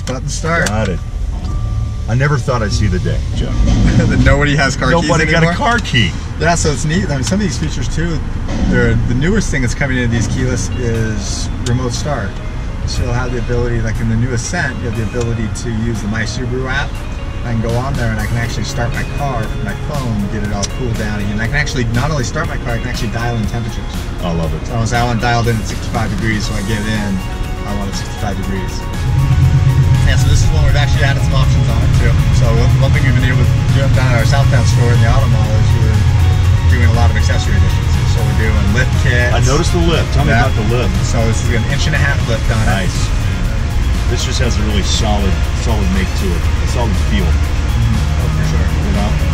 button start. Got it. I never thought I'd see the day, Joe. that nobody has car Nobody keys Nobody got a car key. Yeah, so it's neat. I mean, some of these features too. They're the newest thing that's coming into these keyless is remote start. So you'll have the ability, like in the new Ascent, you have the ability to use the My Subaru app. I can go on there and I can actually start my car from my phone, get it all cooled down again. I can actually not only start my car, I can actually dial in temperatures. I love it. So I was I want dialed in at 65 degrees, so I get in. I want it 65 degrees. Yeah, so this is one we've actually added some options on it too. So one, thing we've been able to do down at our Southtowne store in the auto mall is we're doing a lot of accessory additions. So we're doing lift kits. I noticed the lift. Tell me about the lift. So this is an inch and a half lift on it. Nice. This just has a really solid, solid make to it. A solid feel. Mm-hmm. Oh, for sure. You know?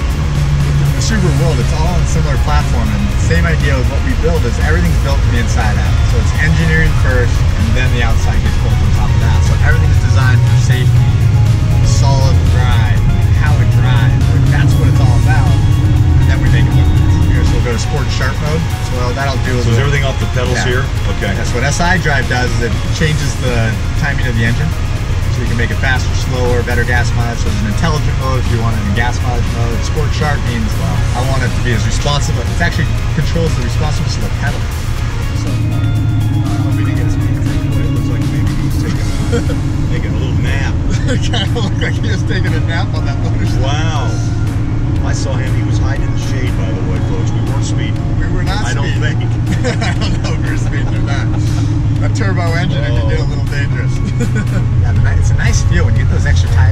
the Subaru world, it's all on a similar platform, and the same idea with what we build is everything's built from the inside out. So it's engineering first, then the outside gets built on top of that. So everything's designed for safety, solid drive, how it drives. Like, that's what it's all about. And then we make it look nice. Here, so we'll go to sport sharp mode. So that'll do is So is we'll- everything off the pedals Yeah. here? Okay. That's what SI drive does is it changes the timing of the engine. So you can make it faster, slower, better gas mileage. So there's an intelligent mode if you want it in gas mileage mode. Sport sharp means I want it to be as responsive. It actually controls the responsiveness of the pedal. So taking a, little nap. it kind of looked like he was taking a nap on that motorcycle. Wow. I saw him. He was hiding in the shade, by the way, folks. We weren't speeding. We were not I don't speeding. think. I don't know if we were speeding or not. That turbo engine it can get a oh. little dangerous. yeah, it's a nice feel when you get those extra tires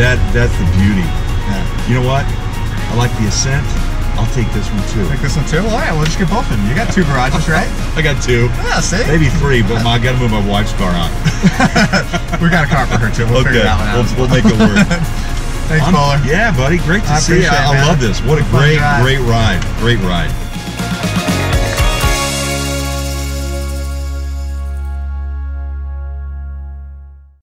that that's the beauty. Yeah. You know what? I like the Ascent. I'll take this one too. Take this one too. All right, we'll just get both of them. You got two garages, right? I got two. Yeah, see. Maybe three, but I got to move my wife's car out. we got a car for her too. We'll okay, figure that one out. we'll, we'll make it work. Thanks, I'm- yeah, buddy. Great to I see you. it, I, I love this. What a great, great ride. Great ride.